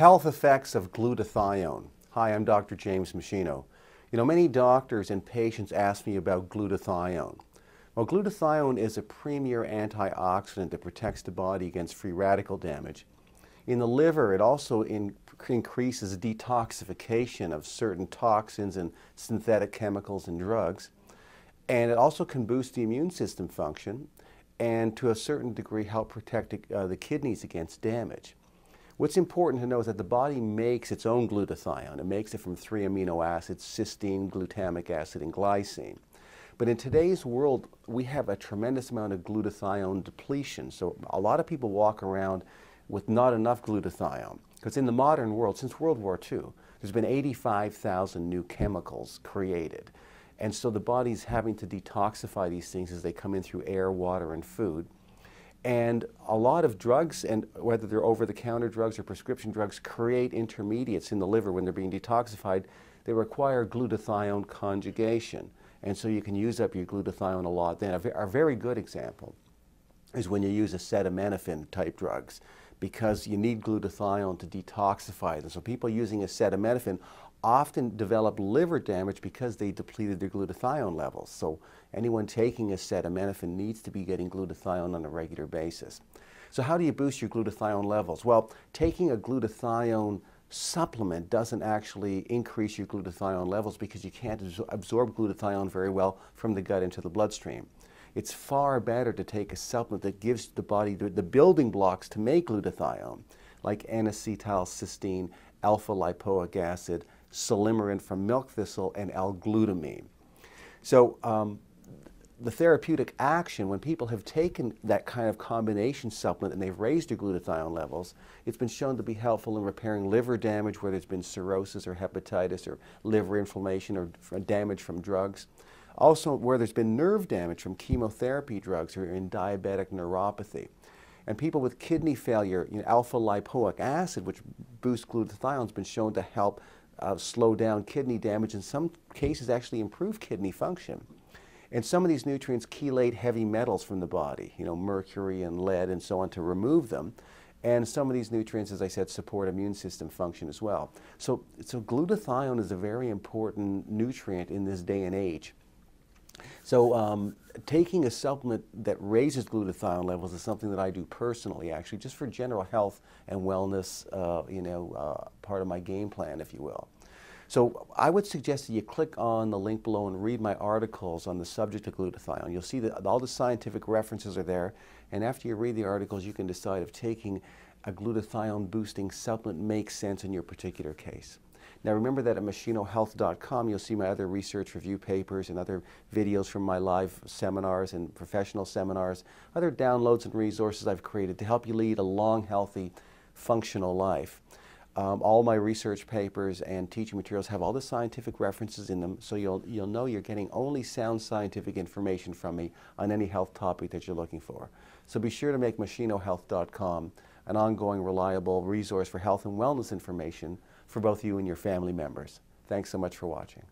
Health effects of glutathione. Hi, I'm Dr. James Meschino. You know, many doctors and patients ask me about glutathione. Well, glutathione is a premier antioxidant that protects the body against free radical damage. In the liver, it also in increases detoxification of certain toxins and synthetic chemicals and drugs. And it also can boost the immune system function and to a certain degree help protect uh, the kidneys against damage. What's important to know is that the body makes its own glutathione. It makes it from three amino acids, cysteine, glutamic acid, and glycine. But in today's world, we have a tremendous amount of glutathione depletion. So a lot of people walk around with not enough glutathione. Because in the modern world, since World War II, there's been 85,000 new chemicals created. And so the body's having to detoxify these things as they come in through air, water, and food. And a lot of drugs, and whether they're over-the-counter drugs or prescription drugs, create intermediates in the liver when they're being detoxified. They require glutathione conjugation. And so you can use up your glutathione a lot then. A, very good example is when you use acetaminophen type drugs because you need glutathione to detoxify them. So people using acetaminophen often develop liver damage because they depleted their glutathione levels. So anyone taking a acetaminophen needs to be getting glutathione on a regular basis. So how do you boost your glutathione levels? Well, taking a glutathione supplement doesn't actually increase your glutathione levels because you can't absorb glutathione very well from the gut into the bloodstream. It's far better to take a supplement that gives the body the, the building blocks to make glutathione, like N-acetylcysteine, alpha-lipoic acid, silymarin from milk thistle, and L-glutamine. So um, the therapeutic action, when people have taken that kind of combination supplement and they've raised their glutathione levels, it's been shown to be helpful in repairing liver damage where there's been cirrhosis or hepatitis or liver inflammation or damage from drugs. Also, where there's been nerve damage from chemotherapy drugs or in diabetic neuropathy. And people with kidney failure, you know, alpha lipoic acid, which boosts glutathione, has been shown to help uh, slow down kidney damage, in some cases actually improve kidney function. And some of these nutrients chelate heavy metals from the body, you know, mercury and lead and so on to remove them. And some of these nutrients, as I said, support immune system function as well. So, so glutathione is a very important nutrient in this day and age. So um, taking a supplement that raises glutathione levels is something that I do personally, actually, just for general health and wellness, uh, you know, uh, part of my game plan, if you will. So I would suggest that you click on the link below and read my articles on the subject of glutathione. You'll see that all the scientific references are there, and after you read the articles, you can decide if taking a glutathione boosting supplement makes sense in your particular case. Now remember that at meschinohealth.com you'll see my other research review papers and other videos from my live seminars and professional seminars, other downloads and resources I've created to help you lead a long, healthy, functional life. Um, all my research papers and teaching materials have all the scientific references in them, so you'll, you'll know you're getting only sound scientific information from me on any health topic that you're looking for. So be sure to make meschinohealth.com an ongoing, reliable resource for health and wellness information for both you and your family members. Thanks so much for watching.